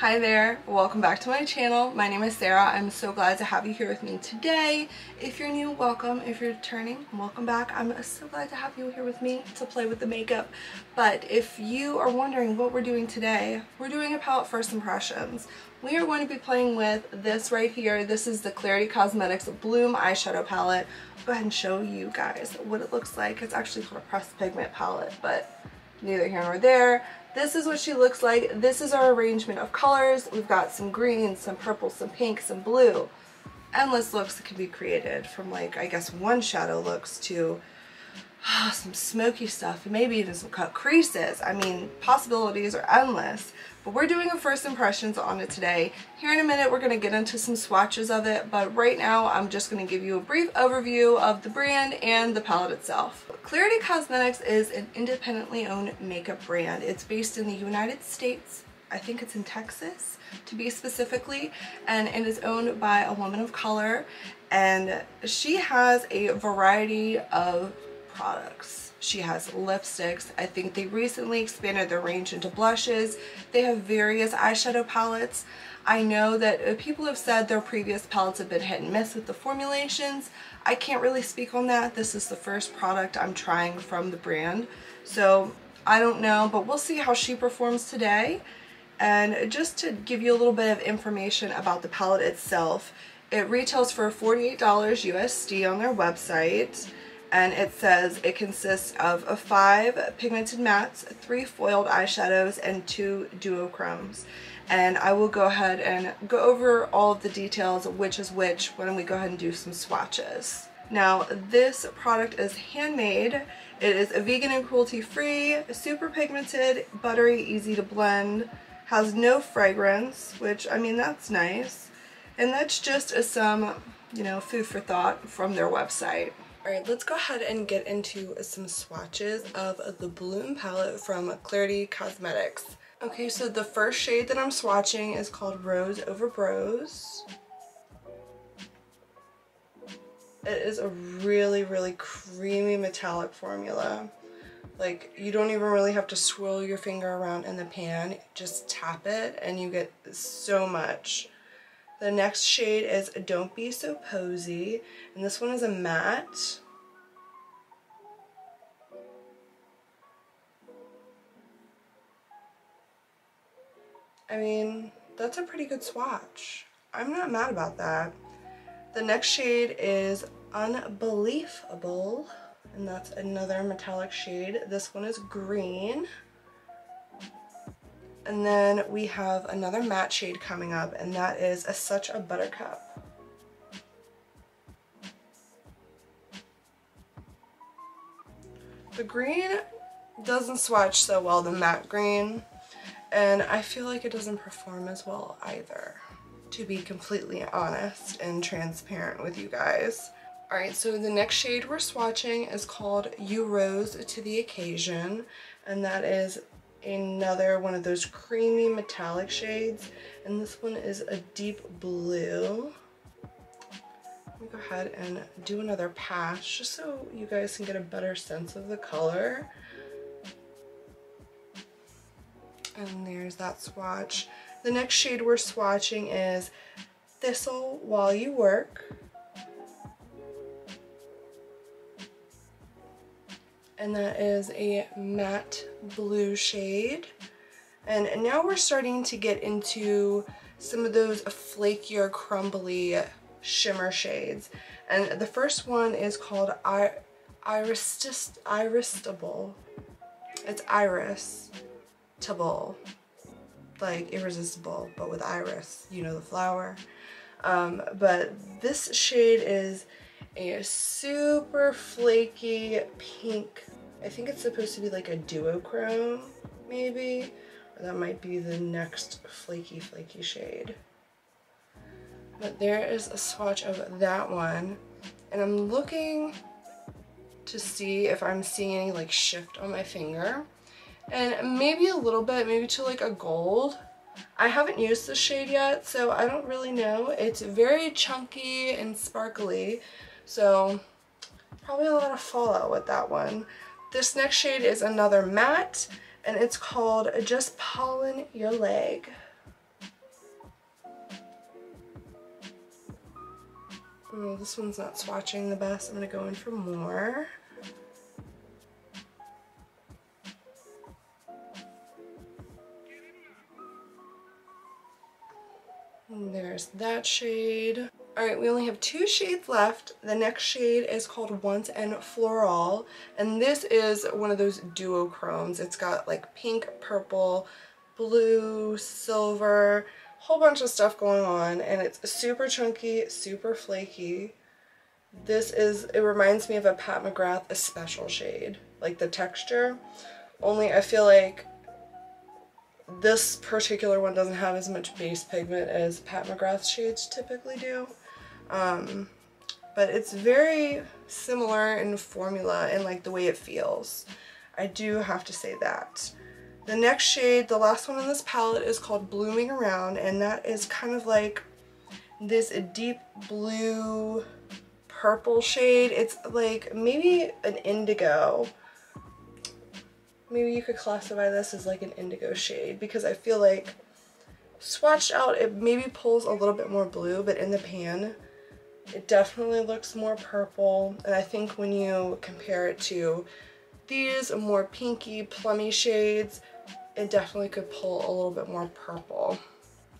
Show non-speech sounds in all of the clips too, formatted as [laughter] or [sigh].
Hi there, welcome back to my channel. My name is Sara. I'm so glad to have you here with me today. If you're new, welcome. If you're returning, welcome back. I'm so glad to have you here with me to play with the makeup. But if you are wondering what we're doing today, we're doing a palette first impressions. We are going to be playing with this right here. This is the Klarity Kosmetics Bloom eyeshadow palette. I'll go ahead and show you guys what it looks like. It's actually called a pressed pigment palette, but neither here nor there. This is what she looks like. This is our arrangement of colors. We've got some green, some purple, some pink, some blue. Endless looks that can be created from like, I guess one shadow looks to oh, [sighs] some smoky stuff and maybe even some cut creases. I mean, possibilities are endless. But we're doing a first impressions on it today. Here in a minute, we're going to get into some swatches of it, but right now I'm just going to give you a brief overview of the brand and the palette itself. Klarity Kosmetics is an independently owned makeup brand. It's based in the United States. I think it's in Texas to be specifically, and it is owned by a woman of color, and she has a variety of products she has lipsticks. I think they recently expanded their range into blushes. They have various eyeshadow palettes. I know that uh, people have said their previous palettes have been hit and miss with the formulations. I can't really speak on that. This is the first product I'm trying from the brand. So I don't know, but we'll see how she performs today. And just to give you a little bit of information about the palette itself, it retails for $48 USD on their website and it says it consists of five pigmented mattes, three foiled eyeshadows, and two duochromes. And I will go ahead and go over all of the details which is which when we go ahead and do some swatches. Now this product is handmade. It is vegan and cruelty free, super pigmented, buttery, easy to blend, has no fragrance, which I mean that's nice. And that's just some, you know, food for thought from their website. Alright, let's go ahead and get into some swatches of the Bloom palette from Klarity Kosmetics. Okay, so the first shade that I'm swatching is called Rose Over Bros. It is a really, really creamy metallic formula. Like, you don't even really have to swirl your finger around in the pan. Just tap it and you get so much the next shade is Don't Be So Posy, and this one is a matte. I mean, that's a pretty good swatch. I'm not mad about that. The next shade is Unbelievable, and that's another metallic shade. This one is green. And then we have another matte shade coming up, and that is a, Such a Buttercup. The green doesn't swatch so well, the matte green, and I feel like it doesn't perform as well either, to be completely honest and transparent with you guys. Alright, so the next shade we're swatching is called You Rose to the Occasion, and that is another one of those creamy metallic shades and this one is a deep blue. Let me go ahead and do another pass just so you guys can get a better sense of the color. And there's that swatch. The next shade we're swatching is Thistle While You Work. And that is a matte blue shade. And now we're starting to get into some of those flakier, crumbly shimmer shades. And the first one is called Iris Iristable. It's Iris Table. Like irresistible, but with iris, you know, the flower. Um, but this shade is a super flaky pink I think it's supposed to be like a duochrome, maybe. Or that might be the next flaky, flaky shade. But there is a swatch of that one. And I'm looking to see if I'm seeing any like shift on my finger. And maybe a little bit, maybe to like a gold. I haven't used this shade yet, so I don't really know. It's very chunky and sparkly, so probably a lot of fallout with that one. This next shade is another matte and it's called Just Pollen Your Leg. Oh, this one's not swatching the best. I'm going to go in for more. There's that shade. All right, we only have two shades left. The next shade is called Once and Floral, and this is one of those duochromes. It's got like pink, purple, blue, silver, whole bunch of stuff going on, and it's super chunky, super flaky. This is, it reminds me of a Pat McGrath special shade, like the texture, only I feel like this particular one doesn't have as much base pigment as Pat McGrath shades typically do. Um, but it's very similar in formula and like the way it feels. I do have to say that. The next shade, the last one in this palette is called Blooming Around and that is kind of like this deep blue purple shade. It's like maybe an indigo maybe you could classify this as like an indigo shade because I feel like swatched out it maybe pulls a little bit more blue but in the pan it definitely looks more purple and I think when you compare it to these more pinky plummy shades it definitely could pull a little bit more purple.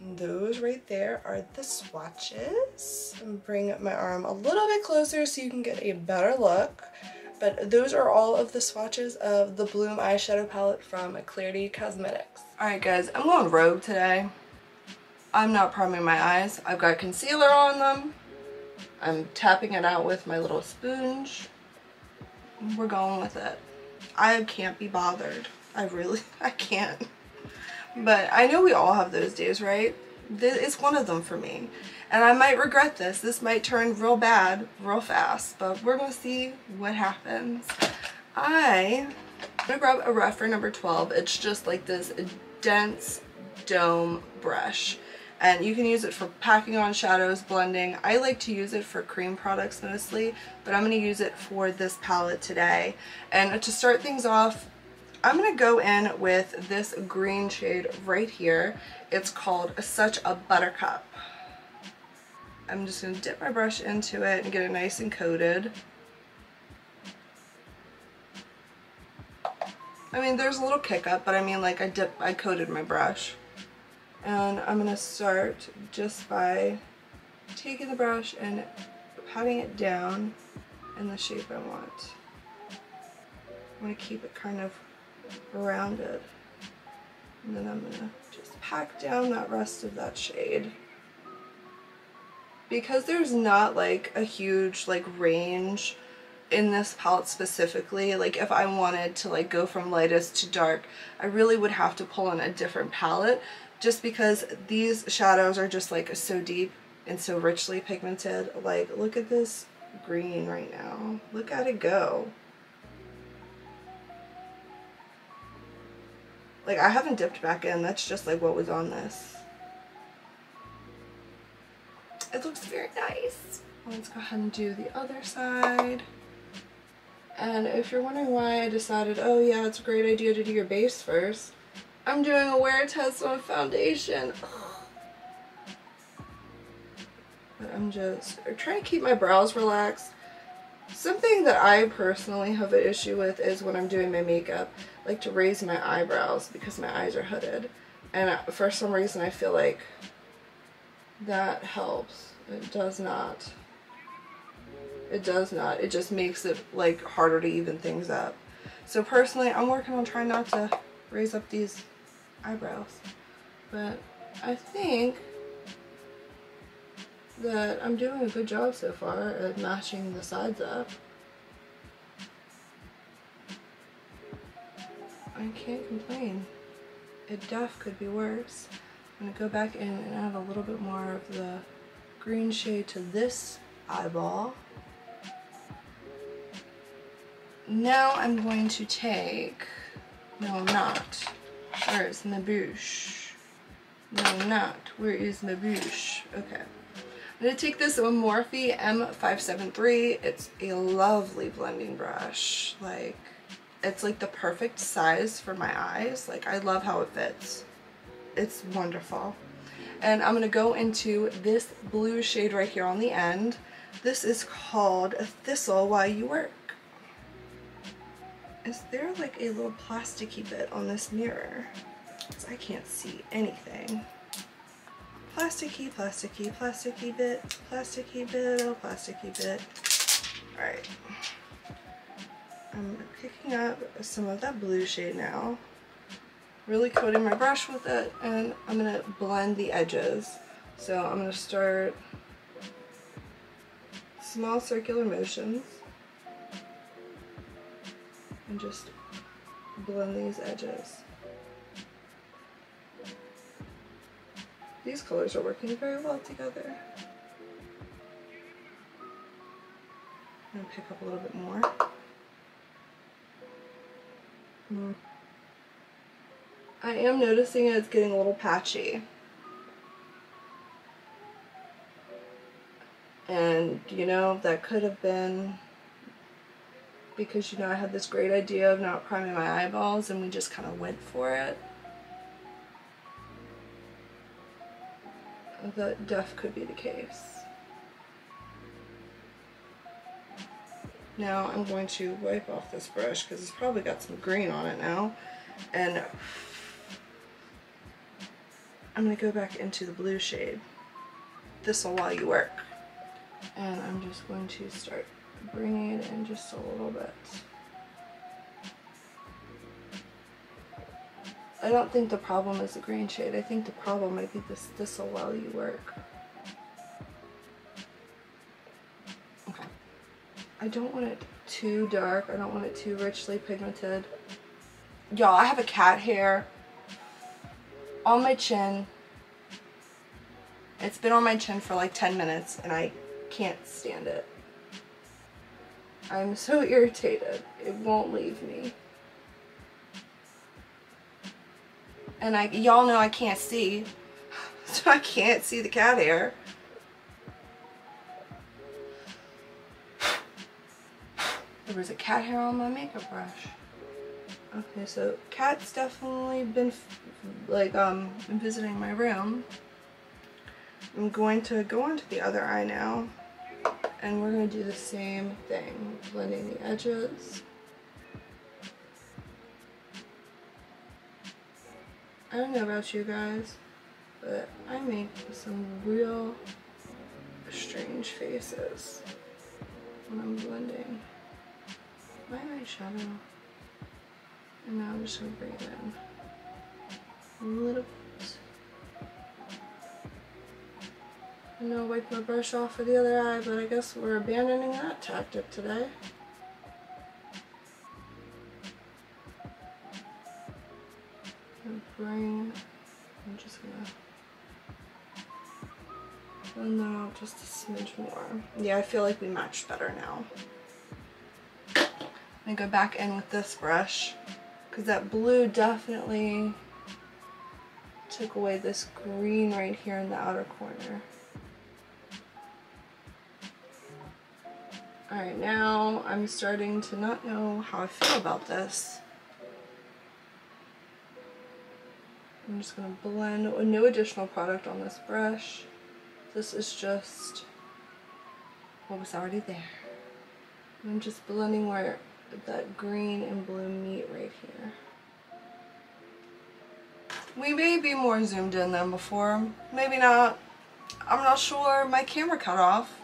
And those right there are the swatches. And bring my arm a little bit closer so you can get a better look. But those are all of the swatches of the Bloom eyeshadow palette from Klarity Kosmetics. Alright guys, I'm going rogue today. I'm not priming my eyes. I've got concealer on them. I'm tapping it out with my little sponge. We're going with it. I can't be bothered. I really, [laughs] I can't. But I know we all have those days, right? This, it's one of them for me. And I might regret this. This might turn real bad real fast, but we're to see what happens. I'm to grab a Rephr number 12. It's just like this dense dome brush. And you can use it for packing on shadows, blending. I like to use it for cream products mostly, but I'm going to use it for this palette today. And to start things off, I'm going to go in with this green shade right here. It's called Such a Buttercup. I'm just going to dip my brush into it and get it nice and coated. I mean, there's a little kick up, but I mean, like, I dip, I coated my brush. And I'm going to start just by taking the brush and patting it down in the shape I want. I'm going to keep it kind of rounded. And then I'm going to just pack down that rest of that shade because there's not like a huge like range in this palette specifically like if I wanted to like go from lightest to dark I really would have to pull in a different palette just because these shadows are just like so deep and so richly pigmented. Like look at this green right now. Look at it go. Like I haven't dipped back in. That's just like what was on this. It looks very nice. Let's go ahead and do the other side. And if you're wondering why I decided, oh yeah, it's a great idea to do your base first, I'm doing a wear test on foundation. I'm just trying to keep my brows relaxed. Something that I personally have an issue with is when I'm doing my makeup, I like to raise my eyebrows because my eyes are hooded. And for some reason I feel like that helps. It does not. It does not. It just makes it like harder to even things up. So personally, I'm working on trying not to raise up these eyebrows. But I think that I'm doing a good job so far at matching the sides up. I can't complain. It def could be worse. I'm to go back in and add a little bit more of the green shade to this eyeball. Now I'm going to take, no I'm not, where is my boosh? No not, where is my boosh? Okay. I'm going to take this Morphe M573. It's a lovely blending brush. Like, it's like the perfect size for my eyes. Like, I love how it fits it's wonderful. And I'm going to go into this blue shade right here on the end. This is called Thistle While You Work. Is there like a little plasticky bit on this mirror? Because I can't see anything. Plasticky, plasticky, plasticky bit, plasticky bit, oh plasticky bit. Alright. I'm picking up some of that blue shade now. Really coating my brush with it and I'm to blend the edges. So I'm to start small circular motions and just blend these edges. These colors are working very well together. I'm going to pick up a little bit more. Mm. I am noticing it's getting a little patchy. And, you know, that could have been because you know I had this great idea of not priming my eyeballs and we just kind of went for it. That def could be the case. Now I'm going to wipe off this brush because it's probably got some green on it now. And I'm going to go back into the blue shade. Thistle while you work. And I'm just going to start bringing it in just a little bit. I don't think the problem is the green shade. I think the problem might be this thistle while you work. Okay. I don't want it too dark. I don't want it too richly pigmented. Y'all, I have a cat hair on my chin. It's been on my chin for like 10 minutes and I can't stand it. I'm so irritated. It won't leave me. And I, y'all know I can't see. [laughs] So I can't see the cat hair. [sighs] There was a cat hair on my makeup brush. Okay, so cat's definitely been like um visiting my room. I'm going to go on to the other eye now and we're to do the same thing, blending the edges. I don't know about you guys, but I make some real strange faces when I'm blending my eyeshadow. And now I'm just to bring it in a little And I'll wipe my brush off for the other eye, but I guess we're abandoning that tactic today. And bring, I'm just gonna blend that just a smidge more. Yeah, I feel like we matched better now. I'm gonna go back in with this brush because that blue definitely took away this green right here in the outer corner. Alright, now I'm starting to not know how I feel about this. I'm just going to blend no additional product on this brush. This is just what was already there. I'm just blending where that green and blue meet right here. We may be more zoomed in than before. Maybe not. I'm not sure. My camera cut off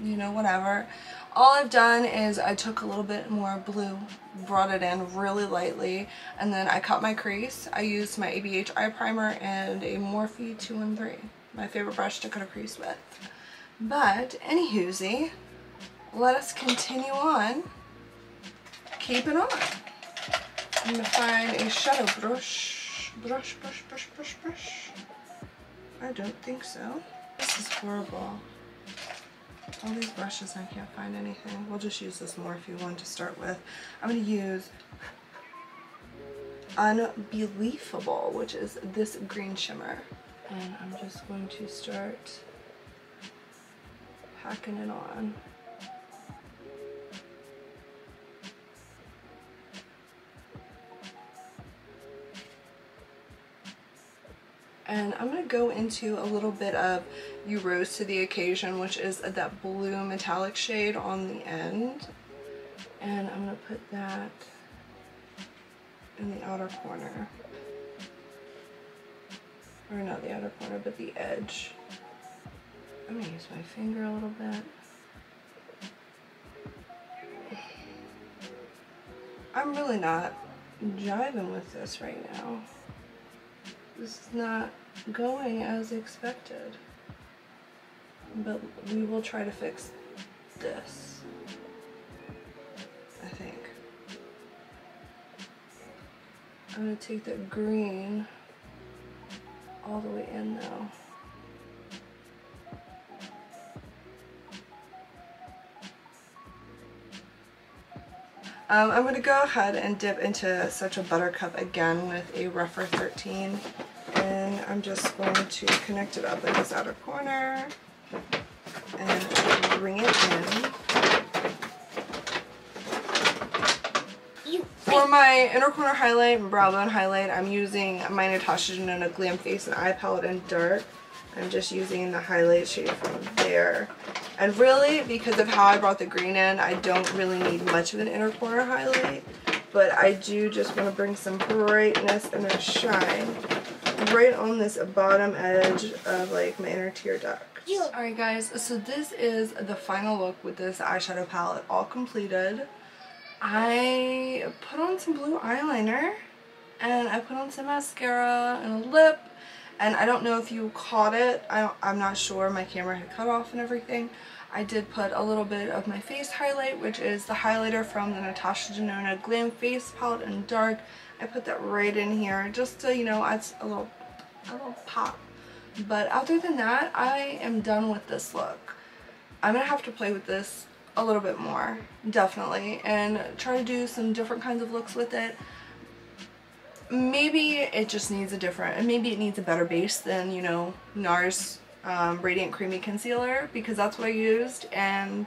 you know, whatever. All I've done is I took a little bit more blue, brought it in really lightly, and then I cut my crease. I used my ABH eye primer and a Morphe 213, my favorite brush to cut a crease with. But, anywhoozy, let us continue on. Keep it on. I'm going to find a shadow brush. Brush, brush, brush, brush, brush. I don't think so. This is horrible. All these brushes, I can't find anything. We'll just use this Morphe one to start with. I'm going to use Unbelievable, which is this green shimmer. And I'm just going to start packing it on. And I'm going to go into a little bit of You Rose to the Occasion, which is that blue metallic shade on the end. And I'm going to put that in the outer corner. Or not the outer corner, but the edge. I'm going to use my finger a little bit. I'm really not jiving with this right now. This is not going as expected. But we will try to fix this. I think. I'm going to take that green all the way in though. Um, I'm going to go ahead and dip into such a buttercup again with a Rephr 13 and I'm just going to connect it up in this outer corner and bring it in. For my inner corner highlight and brow bone highlight, I'm using my Natasha Denona Glam Face and Eye Palette in Dark. I'm just using the highlight shade from there. And really, because of how I brought the green in, I don't really need much of an inner corner highlight. But I do just want to bring some brightness and a shine right on this bottom edge of like my inner tear duct. Alright guys, so this is the final look with this eyeshadow palette all completed. I put on some blue eyeliner and I put on some mascara and a lip and I don't know if you caught it. I am not sure. My camera had cut off and everything. I did put a little bit of my face highlight, which is the highlighter from the Natasha Denona Glam Face Palette in Dark. I put that right in here just to, you know, add a little, a little pop. But other than that, I am done with this look. I'm to have to play with this a little bit more, definitely, and try to do some different kinds of looks with it maybe it just needs a different, and maybe it needs a better base than, you know, NARS um, Radiant Creamy Concealer because that's what I used and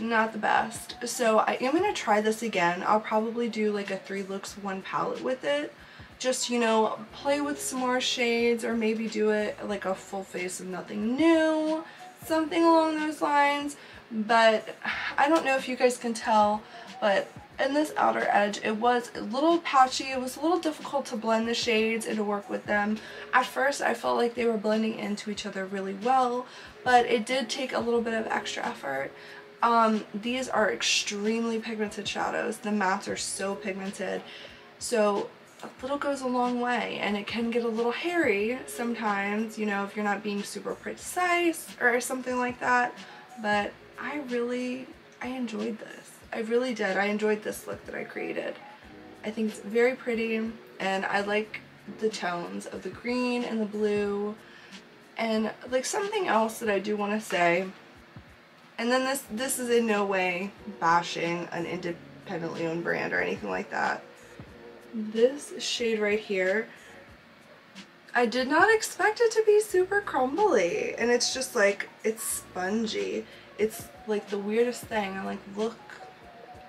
not the best. So I am going to try this again. I'll probably do like a three looks one palette with it. Just, you know, play with some more shades or maybe do it like a full face of nothing new. Something along those lines. But I don't know if you guys can tell, but in this outer edge it was a little patchy. It was a little difficult to blend the shades and to work with them. At first I felt like they were blending into each other really well but it did take a little bit of extra effort. Um, these are extremely pigmented shadows. The mattes are so pigmented. So a little goes a long way and it can get a little hairy sometimes you know if you're not being super precise or something like that. But I really I enjoyed this I really did. I enjoyed this look that I created. I think it's very pretty and I like the tones of the green and the blue and like something else that I do want to say and then this this is in no way bashing an independently owned brand or anything like that this shade right here I did not expect it to be super crumbly and it's just like it's spongy it's like the weirdest thing I'm like look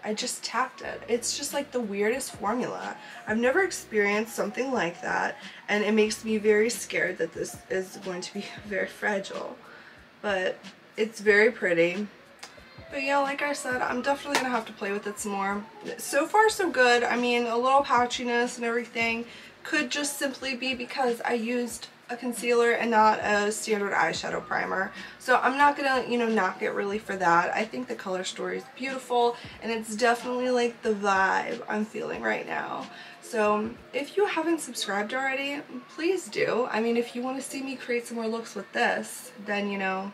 I just tapped it. It's just like the weirdest formula. I've never experienced something like that and it makes me very scared that this is going to be [laughs] very fragile. But it's very pretty. But yeah, like I said, I'm definitely going to have to play with it some more. So far so good. I mean, a little patchiness and everything could just simply be because I used a concealer and not a standard eyeshadow primer. So I'm not gonna, you know, knock it really for that. I think the color story is beautiful and it's definitely like the vibe I'm feeling right now. So if you haven't subscribed already, please do. I mean, if you want to see me create some more looks with this, then, you know,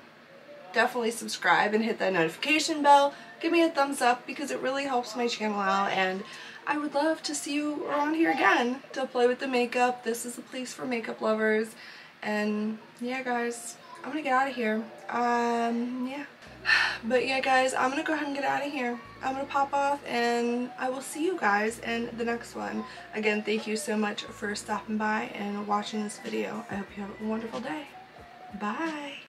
definitely subscribe and hit that notification bell. Give me a thumbs up because it really helps my channel out and I would love to see you around here again to play with the makeup. This is a place for makeup lovers. And yeah, guys, I'm gonna get out of here. Um, yeah. [sighs] But yeah, guys, I'm gonna go ahead and get out of here. I'm gonna pop off and I will see you guys in the next one. Again, thank you so much for stopping by and watching this video. I hope you have a wonderful day. Bye.